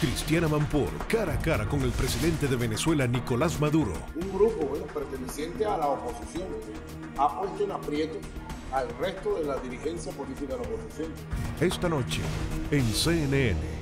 Cristiana Mampor, cara a cara con el presidente de Venezuela, Nicolás Maduro. Un grupo bueno, perteneciente a la oposición ha puesto en aprieto al resto de la dirigencia política de la oposición. Esta noche, en CNN.